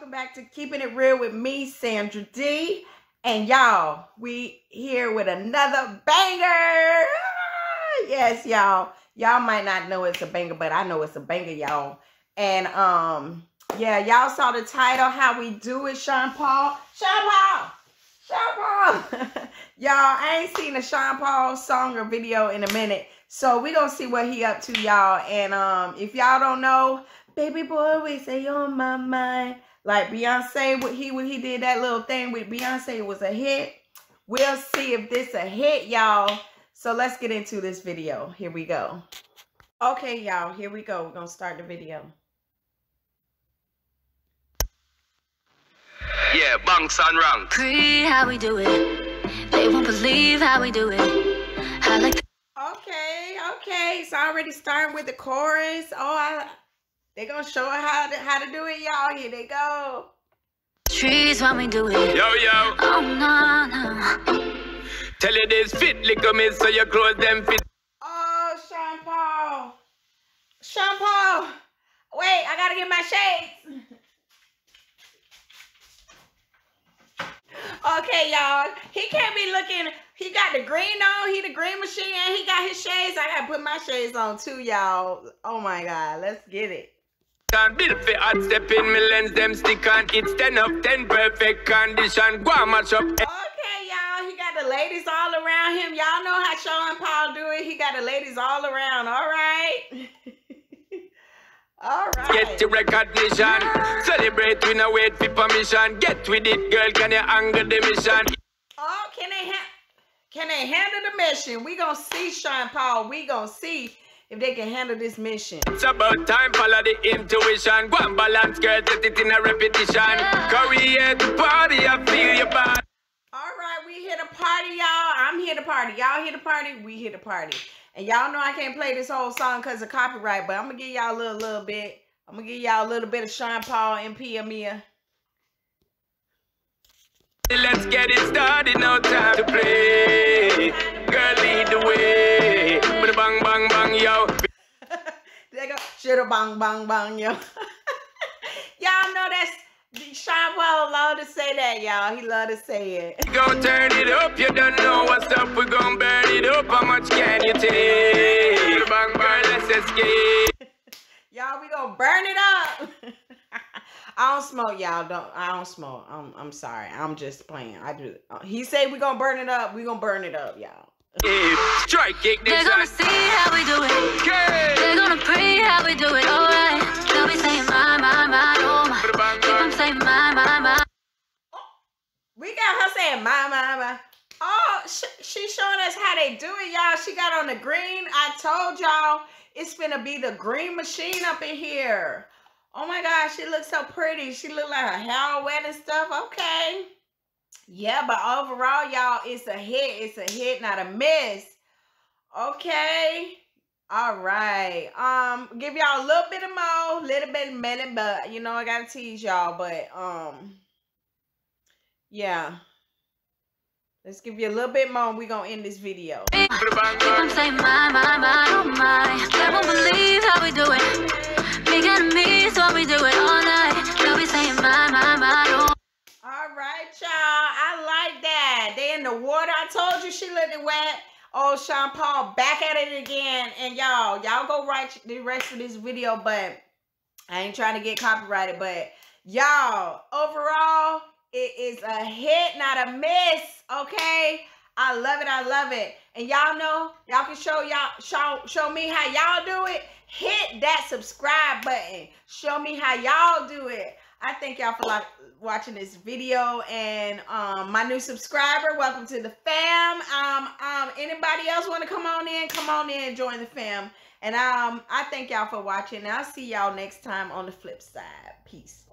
welcome back to Keeping It Real with me, Sandra D. And y'all, we here with another banger. Ah, yes, y'all. Y'all might not know it's a banger, but I know it's a banger, y'all. And um, yeah, y'all saw the title, How We Do It, Sean Paul. Sean Paul! Sean Paul! y'all, I ain't seen a Sean Paul song or video in a minute. So we gonna see what he up to, y'all. And um, if y'all don't know, baby boy, we say on my mind. Like Beyonce, what he when he did that little thing with Beyonce it was a hit. We'll see if this a hit, y'all. So let's get into this video. Here we go. Okay, y'all, here we go. We're gonna start the video. Yeah, bunks and ranks. Pre, how we do it. They won't believe how we do it. I like Okay, okay. It's already starting with the chorus. Oh, I they gonna show her how to how to do it, y'all. Here they go. trees when we do it. Yo, yo. Oh, no, no. Tell you this fit, lick me so your clothes them fit. Oh, Sean Paul. Sean Paul. Wait, I gotta get my shades. Okay, y'all. He can't be looking. He got the green on. He the green machine. He got his shades. I gotta put my shades on too, y'all. Oh my God. Let's get it. Build for hot step in me lens, them stick on. It's 10 of 10 perfect condition. Go and match up. Okay, y'all. He got the ladies all around him. Y'all know how Sean Paul do it. He got the ladies all around. All right. all right. Get the recognition. Celebrate, we no wait for permission. Get with it, girl. Can you handle the mission? Oh, can they ha- can they handle the mission? We gonna see Sean Paul. We gonna see if they can handle this mission. It's about time, follow the intuition. Go and balance, girl, set it in a repetition. Korea to party, I feel your body. All right, we here to party, y'all. I'm here to party. Y'all here to party. We here to party. And y'all know I can't play this whole song because of copyright, but I'm gonna give y'all a little, little bit. I'm gonna give y'all a little bit of Sean Paul and Pia Mia. Let's get it started, no time to play. Girl, lead the way. Bada Bang, bang, bang, yo. They go, shoulda bang, bang, bang, yo. y'all know that's Sean Paul love to say that, y'all. He love to say it. Go turn it up, you don't know what's up. We gon' burn it up. How much can you take? Bang, bang, let's escape. Y'all, we gonna burn it up. I don't smoke, y'all. Don't I don't smoke. I'm I'm sorry. I'm just playing. I do. He said we gonna burn it up. We gonna burn it up, y'all. Strike kick this They're gonna see how we do it. Okay. They're gonna pray how we do it. Alright. They'll be saying my, my, my, oh my. Bada Keep them saying my, my, my. We got her saying my my my. Oh, sh- she's showing us how they do it, y'all. She got on the green. I told y'all it's gonna be the green machine up in here. Oh my gosh, she looks so pretty. She look like her hair wet and stuff. Okay. Yeah, but overall, y'all, it's a hit. It's a hit, not a miss. Okay. All right. Um, give y'all a little bit of more, little bit of minute, but you know I gotta tease y'all, but um, yeah. Let's give you a little bit more. and we gonna end this video. Oh. Big enemies when we all night. They'll be saying my, my, my, oh All right, y'all. I like that. They in the water. I told you she looking wet. Oh, Sean Paul back at it again. And y'all, y'all go write the rest of this video, but I ain't trying to get copyrighted. But y'all, overall, it is a hit, not a miss. Okay. I love it. I love it. And y'all know, y'all can show y'all show show me how y'all do it. Hit that subscribe button. Show me how y'all do it. I thank y'all for like watching this video and um my new subscriber. Welcome to the fam. Um um anybody else want to come on in? Come on in join the fam. And um I thank y'all for watching. I'll see y'all next time on the flip side. Peace.